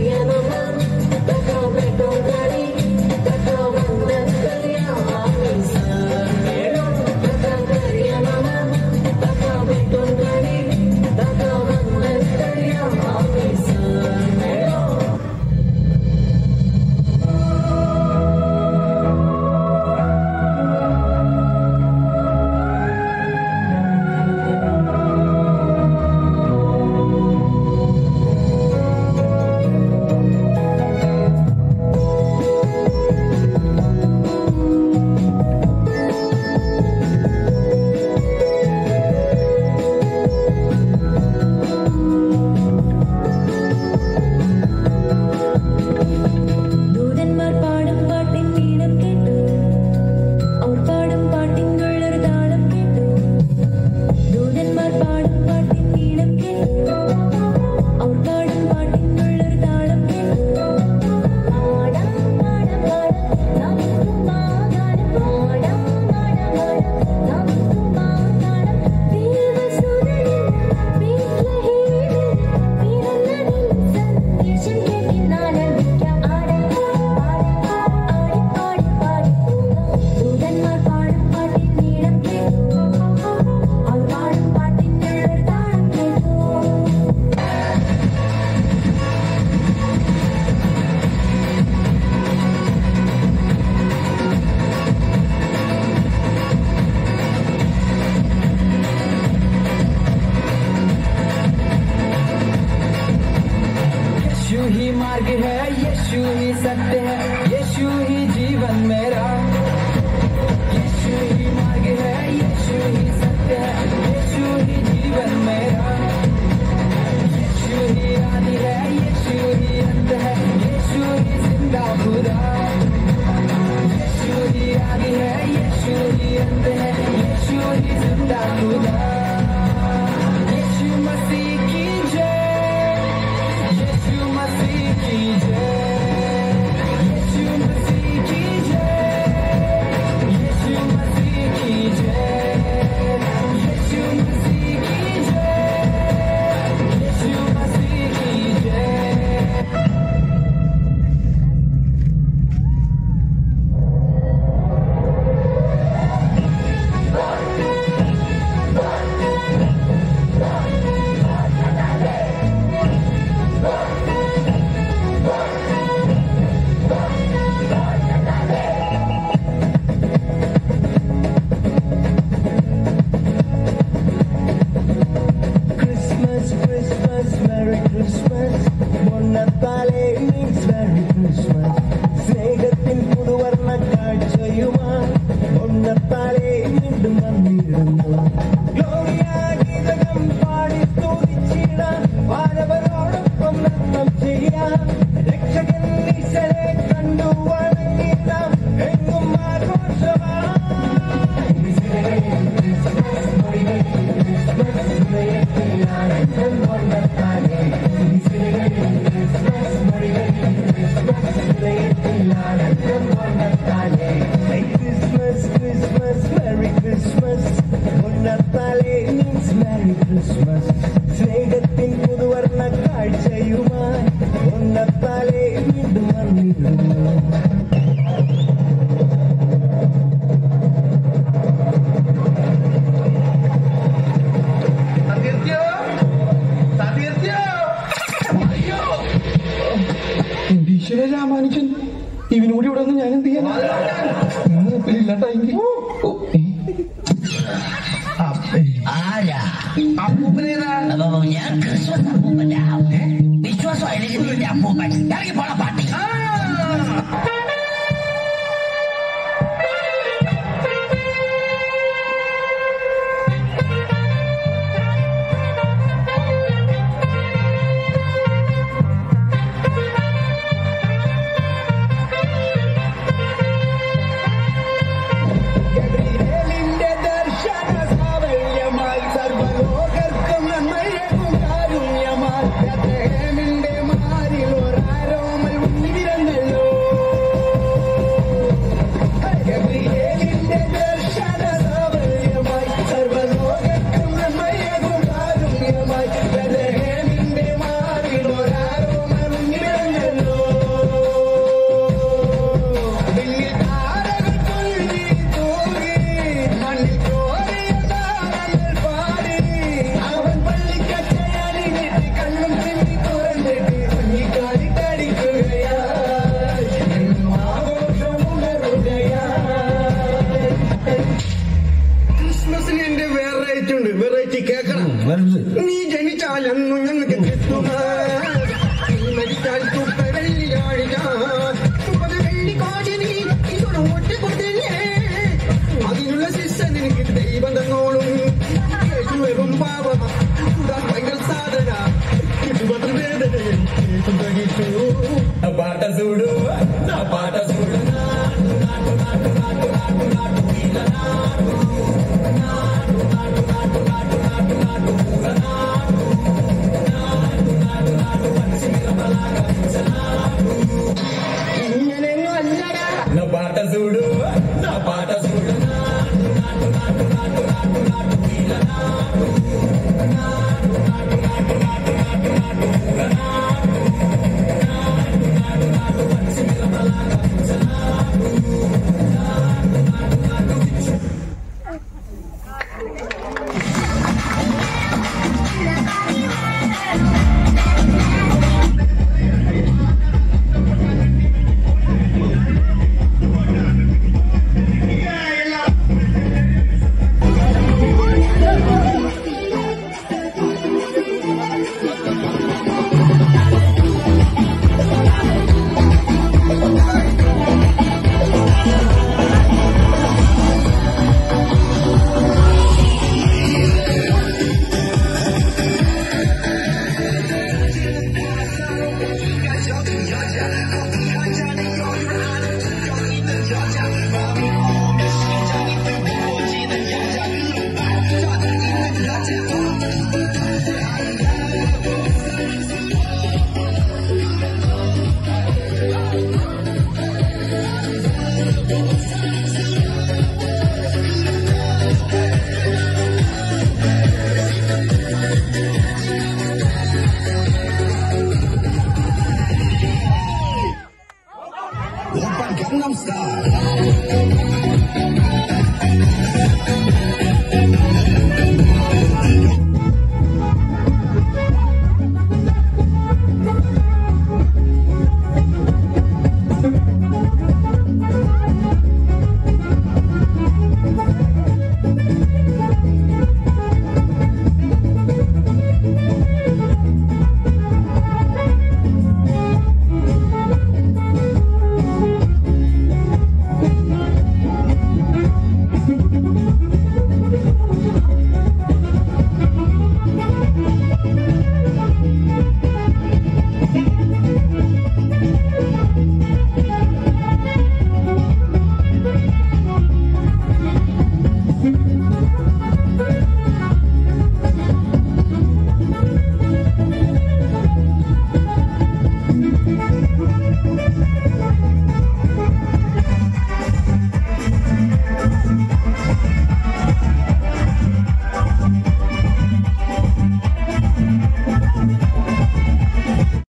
Yeah, no. है यीशु ही सत्य है यीशु ही जीवन मेरा। Thank you. ഈശ്വര രാമാനുജൻ ഇവനും കൂടി ഇവിടെ ഞാൻ എന്ത് ചെയ്യാൻ മൂപ്പിലില്ലാട്ടെങ്കിൽ ഞാൻ വിശ്വാസം 中には